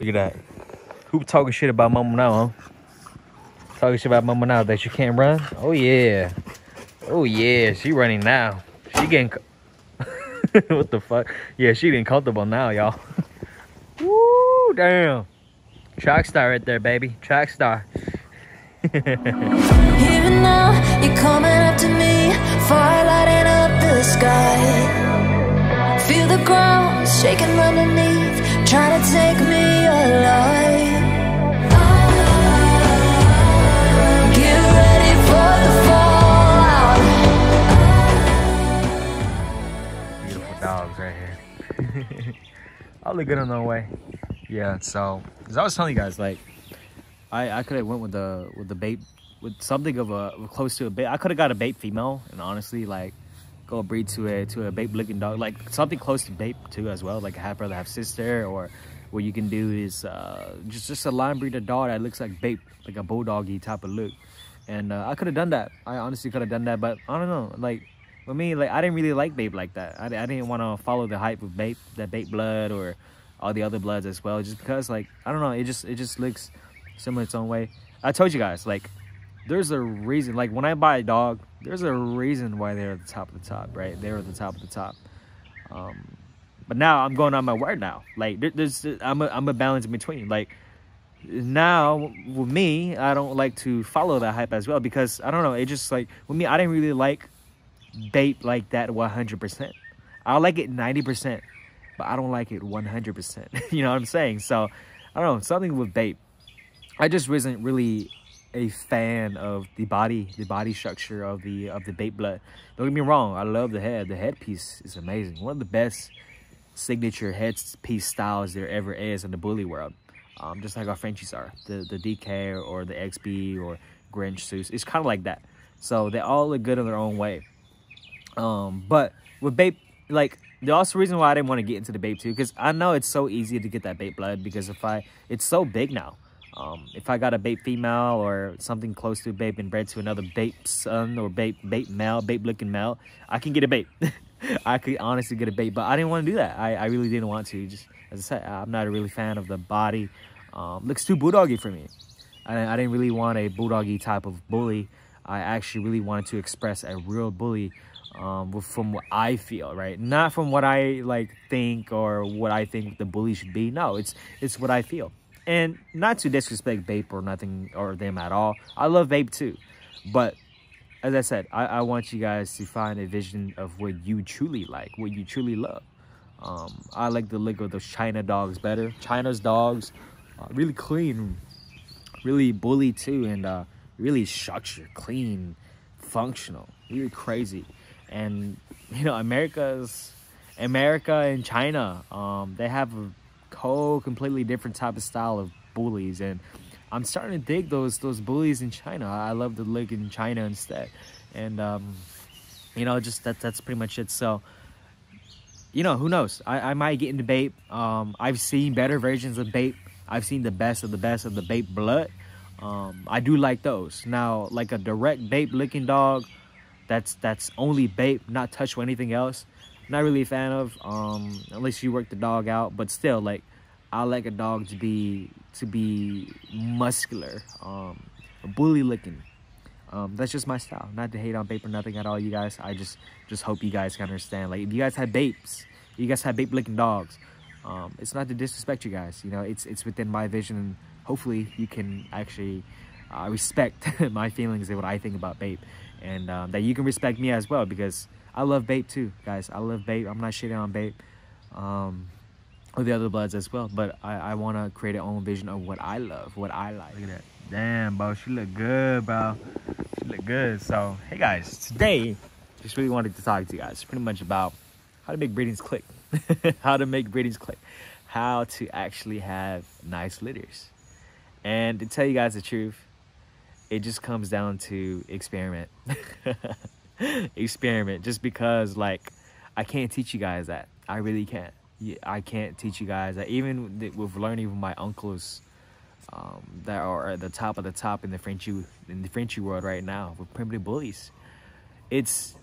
Look at that. Who talking shit about Mama now, huh? Talking shit about Mama now that you can't run? Oh yeah. Oh yeah, she running now. She getting what the fuck? Yeah, she getting comfortable now, y'all. Woo, damn. Track star right there, baby. Track star. Even now, you're coming up to me, fire lighting up the sky. Feel the ground shaking underneath, trying to take me alive. Get ready for the fallout. Beautiful dogs right here. All look good on their way. Yeah, so as I was telling you guys, like I I could have went with the with the Bape with something of a close to a Bape. I could have got a Bape female and honestly like go breed to a to a Bape looking dog like something close to Bape too as well like a half brother half sister or what you can do is uh, just just a line breeder dog that looks like Bape like a bulldoggy type of look. And uh, I could have done that. I honestly could have done that but I don't know like for me like I didn't really like Bape like that. I, I didn't want to follow the hype of Bape that Bape blood or all the other bloods as well just because like I don't know it just it just looks similar its own way. I told you guys like there's a reason like when I buy a dog there's a reason why they're at the top of the top right? They're at the top of the top. Um but now I'm going on my word now. Like there- there's I'm a, I'm a balance in between. Like now with me I don't like to follow that hype as well because I don't know it just like with me I didn't really like Bape like that 100% I like it 90% but I don't like it 100% you know what I'm saying? So I don't know something with Bape I just wasn't really a fan of the body, the body structure of the of the Bape blood. Don't get me wrong, I love the head. The headpiece is amazing. One of the best signature headpiece styles there ever is in the bully world. Um, just like our Frenchies are, the the DK or the XB or Grinch Seuss. It's kind of like that. So they all look good in their own way. Um, but with Bape, like the also reason why I didn't want to get into the Bape too, because I know it's so easy to get that Bape blood because if I, it's so big now. Um, if I got a Bape female or something close to a Bape and bred to another Bape son or Bape Bape male, Bape looking male, I can get a Bape. I could honestly get a Bape, but I didn't want to do that. I, I really didn't want to. Just as I said, I'm not a really fan of the body. Um, looks too bulldoggy for me. I, I didn't really want a bulldoggy type of bully. I actually really wanted to express a real bully um, from what I feel, right? Not from what I like think or what I think the bully should be. No, it's it's what I feel. And not to disrespect Bape or nothing or them at all. I love Bape too, but as I said, I, I want you guys to find a vision of what you truly like, what you truly love. Um, I like the look of those China dogs better. China's dogs, uh, really clean, really bully too, and uh, really structured, clean, functional, really crazy. And you know, America's America and China, um, they have a whole completely different type of style of bullies, and I'm starting to dig those those bullies in China. I love the look in China instead, and um, you know, just that that's pretty much it. So you know, who knows? I, I might get into Bape. Um, I've seen better versions of Bape. I've seen the best of the best of the Bape blood. Um, I do like those. Now, like a direct Bape licking dog, that's that's only Bape, not touched with anything else. Not really a fan of, um, unless you work the dog out. But still, like, I like a dog to be to be muscular, um, bully licking. Um, that's just my style. Not to hate on Bape or nothing at all, you guys. I just just hope you guys can understand. Like if you guys have Bapes, you guys have Bape licking dogs. Um, it's not to disrespect you guys. You know, it's it's within my vision. And hopefully, you can actually uh, respect my feelings and what I think about Bape, and um, that you can respect me as well because I love Bape too, guys. I love Bape. I'm not shitting on Bape. Um, or the other bloods as well. But I, I want to create an own vision of what I love, what I like. Look at that. Damn, bro. She look good, bro. She look good. So, hey, guys. Today, just really wanted to talk to you guys pretty much about how to make breedings click. how to make breedings click. How to actually have nice litters. And to tell you guys the truth, it just comes down to experiment. experiment. Just because, like, I can't teach you guys that. I really can't. I can't teach you guys that. Even th- with learning from my uncles um, that are at the top of the top in the Frenchy in the Frenchy world right now with primitive bullies, it's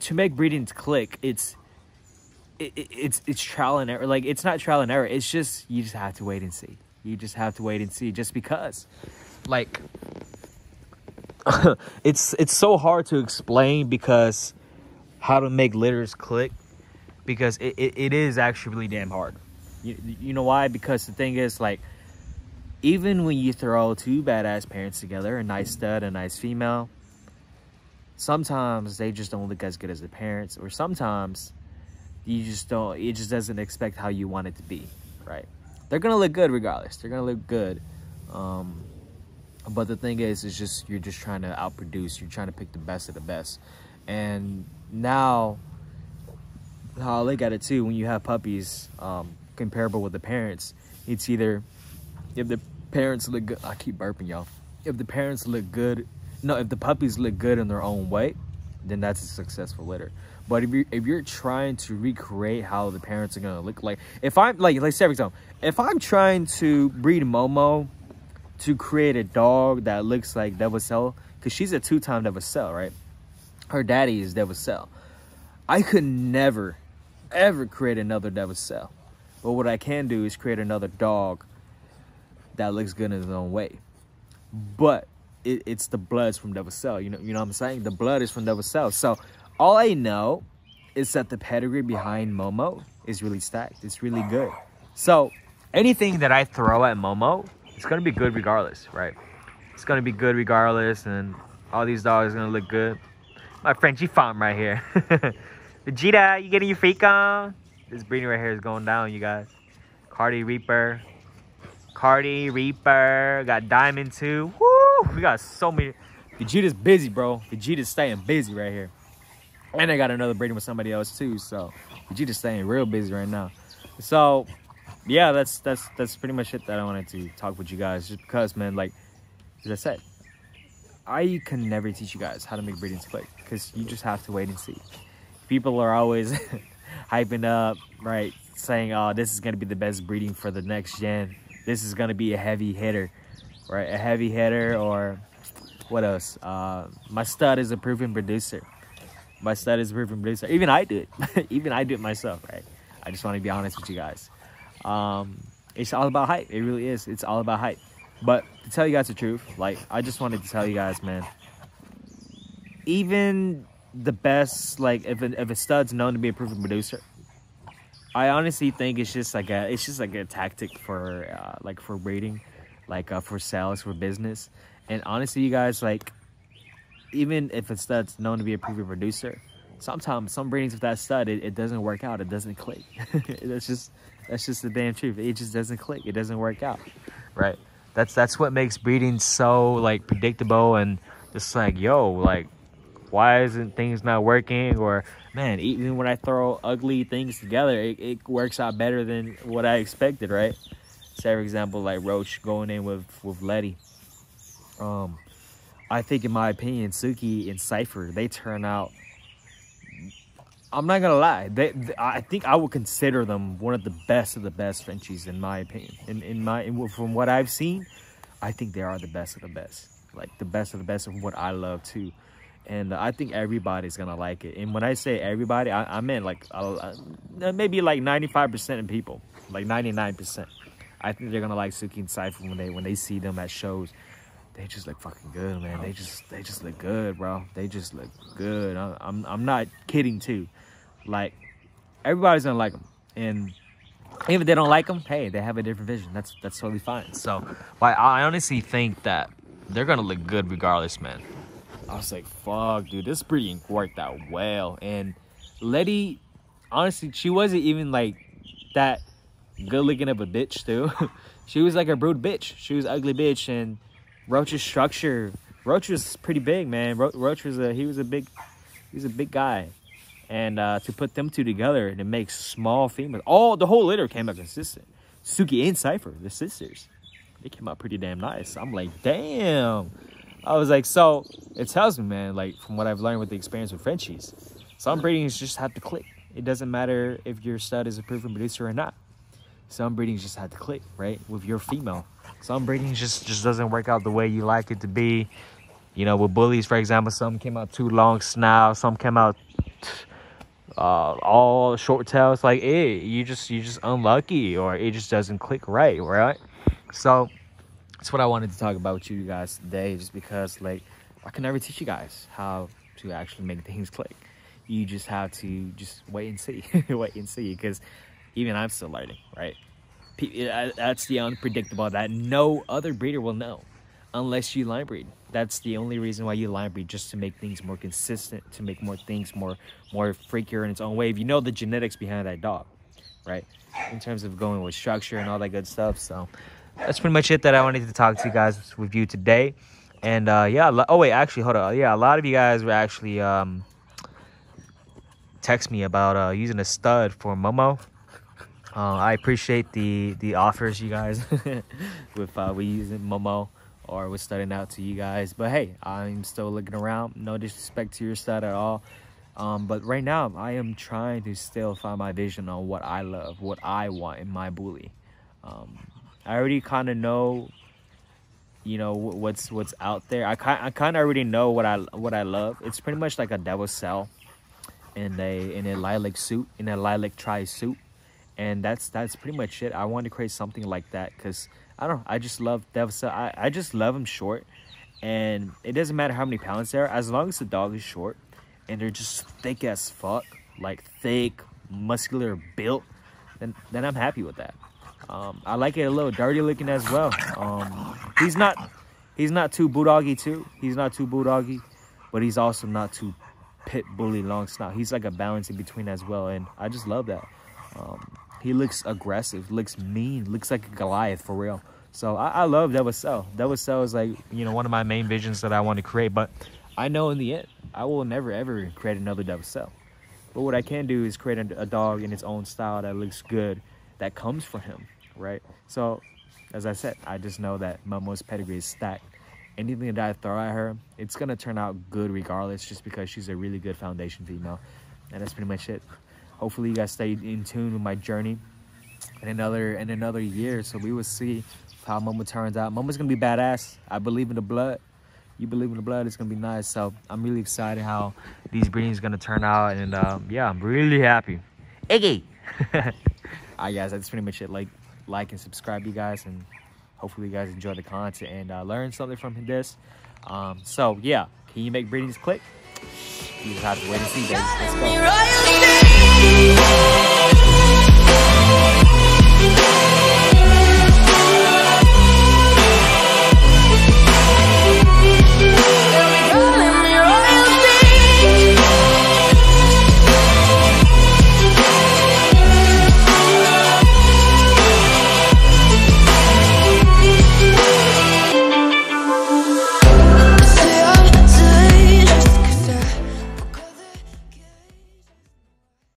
to make breedings click. It's it, it, it's it's trial and error. Like it's not trial and error. It's just you just have to wait and see. You just have to wait and see. Just because, like, it's it's so hard to explain because how to make litters click because it, it, it is actually really damn hard. You, you know why? Because the thing is like even when you throw two badass parents together, a nice stud, a nice female, sometimes they just don't look as good as the parents, or sometimes you just don't, it just doesn't expect how you want it to be, right? They're gonna look good regardless. They're gonna look good. Um, but the thing is, it's just, you're just trying to outproduce. You're trying to pick the best of the best. And now, how look at it too, when you have puppies um, comparable with the parents, it's either if the parents look good, I keep burping y'all. If the parents look good, no, if the puppies look good in their own way, then that's a successful litter. But if you're, if you're trying to recreate how the parents are gonna look like, if I'm like, like say for example, if I'm trying to breed Momo to create a dog that looks like Demoiselle, because she's a two-time Demoiselle, right? Her daddy is Demoiselle. I could never, ever create another Demoiselle. But what I can do is create another dog that looks good in its own way. But it, it's the bloods from Demoiselle. You know, you know what I'm saying? The blood is from Demoiselle. So all I know is that the pedigree behind Momo is really stacked. It's really good. So anything that I throw at Momo, it's gonna be good regardless, right? It's gonna be good regardless, and all these dogs are gonna look good. My Frenchie farm right here. Vegeta, you getting your freak on? This breeding right here is going down, you guys. Cardi Reaper. Cardi Reaper. Got Diamond too. Woo! We got so many. Vegeta's busy, bro. Vegeta's staying busy right here. And I got another breeding with somebody else too. So Vegeta's staying real busy right now. So yeah, that's that's that's pretty much it that I wanted to talk with you guys. Just because, man, like as I said, I can never teach you guys how to make breeding click because you just have to wait and see. People are always hyping up, right? Saying, oh, this is going to be the best breeding for the next gen. This is going to be a heavy hitter, right? A heavy hitter or what else? Uh, my stud is a proven producer. My stud is a proven producer. Even I do it. Even I do it myself, right? I just want to be honest with you guys. Um, it's all about hype. It really is. It's all about hype. But to tell you guys the truth, like I just wanted to tell you guys, man. Even the best, like if a, if a stud's known to be a proven producer, I honestly think it's just like a it's just like a tactic for uh, like for breeding, like uh, for sales for business. And honestly, you guys like even if a stud's known to be a proven producer, sometimes some breedings with that stud it, it doesn't work out. It doesn't click. that's just that's just the damn truth. It just doesn't click. It doesn't work out, right? That's that's what makes breeding so like predictable and just like yo like why isn't things not working or man even when i throw ugly things together it, it works out better than what i expected right say for example like roach going in with with letty um i think in my opinion suki and cypher they turn out i'm not gonna lie they, they i think i would consider them one of the best of the best frenchies in my opinion in, in my in, from what i've seen i think they are the best of the best like the best of the best of what i love too and I think everybody's gonna like it. And when I say everybody, I, I like maybe like 95% of people, like 99%. I think they're gonna like Suki and Cypher when they when they see them at shows. They just look fucking good, man. They just they just look good, bro. They just look good. I, I'm I'm not kidding too. Like everybody's gonna like them, and even if they don't like them, hey, they have a different vision. That's that's totally fine. So, like, I honestly think that they're gonna look good regardless, man. I was like, fuck, dude, this breeding worked out well. And Letty, honestly, she wasn't even like that good looking of a bitch, too. she was like a brood bitch. She was ugly bitch. And Roach's structure, Roach was pretty big, man. Ro Roach was a, he was a big, he was a big guy. And uh, to put them two together and to make small females, all the whole litter came out consistent. Suki and Cypher, the sisters, they came out pretty damn nice. I'm like, damn. I was like, so it tells me, man, like from what I've learned with the experience with Frenchies, some breedings just have to click. It doesn't matter if your stud is a proven producer or not. Some breedings just have to click, right, with your female. Some breedings just just doesn't work out the way you like it to be. You know, with bullies, for example, some came out too long snout, some came out uh, all short tails like it you just you just unlucky or it just doesn't click right right? So that's what i wanted to talk about with you guys today just because like i can never teach you guys how to actually make things click. You just have to just wait and see wait and see because even i'm still learning right? That's the unpredictable that no other breeder will know unless you line breed. That's the only reason why you line breed, just to make things more consistent, to make more things more more freakier in its own way. If you know the genetics behind that dog, right? In terms of going with structure and all that good stuff. So that's pretty much it that I wanted to talk to you guys with you today. And uh, yeah, oh wait, actually, hold on. Yeah, a lot of you guys were actually um, text me about uh, using a stud for Momo. Uh, I appreciate the the offers you guys with uh, we using Momo or was studying out to you guys. But hey, I'm still looking around. No disrespect to your stud at all. Um, but right now, I am trying to still find my vision on what I love, what I want in my bully. Um, I already kind of know, you know, what's what's out there. I kind I kind of already know what I what I love. It's pretty much like a devil cell in a in a lilac suit, in a lilac tri suit, and that's that's pretty much it. I want to create something like that because I don't know. I just love devil I, I just love them short. And it doesn't matter how many pounds they are. As long as the dog is short and they're just thick as fuck. Like thick, muscular built. Then, then I'm happy with that. Um, I like it a little dirty looking as well. Um, he's not he's not too bulldoggy too. He's not too bulldoggy, but he's also not too pit bully long snout. He's like a balance in between as well, and I just love that. Um, he looks aggressive, looks mean, looks like a Goliath for real. So I, I love Devil Cell. Devil Cell is like, you know, one of my main visions that I want to create. But I know in the end, I will never ever create another Devil Cell. But what I can do is create a, dog in its own style that looks good, that comes for him, right? So, as I said, I just know that Momo's pedigree is stacked. Anything that I throw at her, it's gonna turn out good regardless, just because she's a really good foundation female. And that's pretty much it hopefully you guys stay in tune with my journey in another in another year so we will see how Momo turns out. Momo's gonna be badass. I believe in the blood. You believe in the blood it's gonna be nice so I'm really excited how these breedings gonna turn out and um, yeah I'm really happy. Iggy! Alright guys that's pretty much it. Like like and subscribe you guys and hopefully you guys enjoy the content and uh, learn something from this. Um, so yeah can you make breedings click you just have to wait and see, baby. Let's go me.